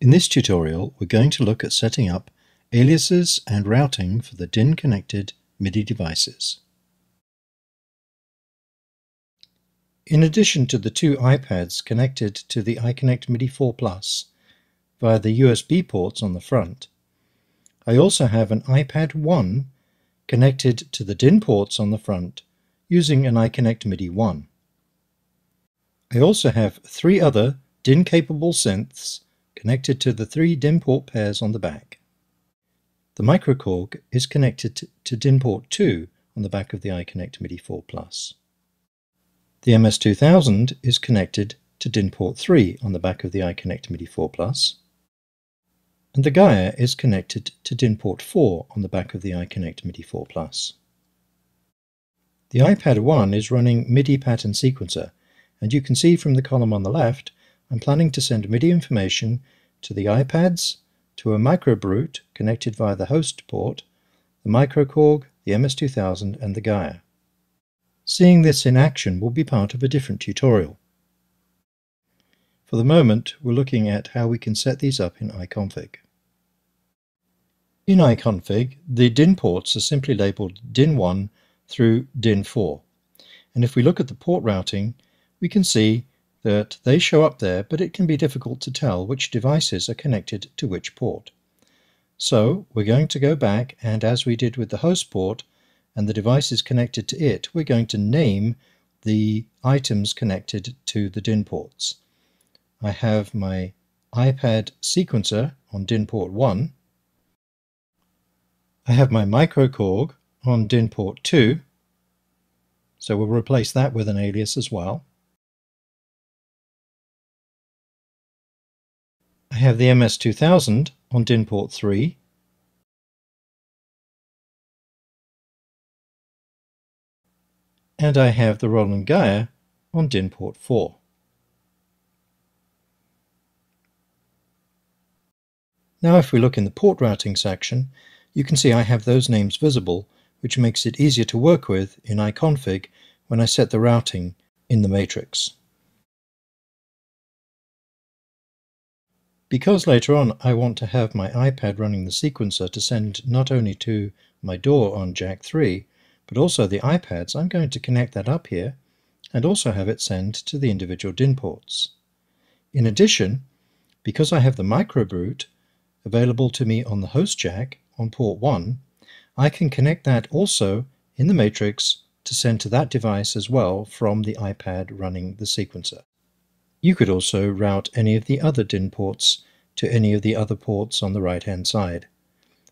In this tutorial, we're going to look at setting up aliases and routing for the DIN-connected MIDI devices. In addition to the two iPads connected to the iConnect MIDI 4 Plus via the USB ports on the front, I also have an iPad 1 connected to the DIN ports on the front using an iConnect MIDI 1. I also have three other DIN-capable synths connected to the three DIN port pairs on the back. The microKORG is connected to DIN port 2 on the back of the iConnect MIDI 4 Plus. The MS2000 is connected to DIN port 3 on the back of the iConnect MIDI 4 Plus. And the Gaia is connected to DIN port 4 on the back of the iConnect MIDI 4 Plus. The iPad 1 is running MIDI pattern sequencer, and you can see from the column on the left I'm planning to send MIDI information to the iPads, to a microbrute connected via the host port, the microKORG, the MS2000 and the Gaia. Seeing this in action will be part of a different tutorial. For the moment, we're looking at how we can set these up in iConfig. In iConfig, the DIN ports are simply labeled DIN1 through DIN4. And if we look at the port routing, we can see that they show up there, but it can be difficult to tell which devices are connected to which port. So we're going to go back and as we did with the host port and the devices connected to it, we're going to name the items connected to the DIN ports. I have my iPad sequencer on DIN port 1. I have my microKORG on DIN port 2, so we'll replace that with an alias as well. Have the MS2000 on DIN port 3. And I have the Roland Gaia on DIN port 4. Now if we look in the port routing section, you can see I have those names visible, which makes it easier to work with in iConfig when I set the routing in the matrix. Because later on I want to have my iPad running the sequencer to send not only to my DAW on jack 3, but also the iPads, I'm going to connect that up here and also have it send to the individual DIN ports. In addition, because I have the microbrute available to me on the host jack on port 1, I can connect that also in the matrix to send to that device as well from the iPad running the sequencer. You could also route any of the other DIN ports to any of the other ports on the right hand side.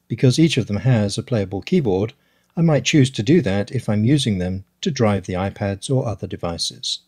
Because each of them has a playable keyboard, I might choose to do that if I'm using them to drive the iPads or other devices.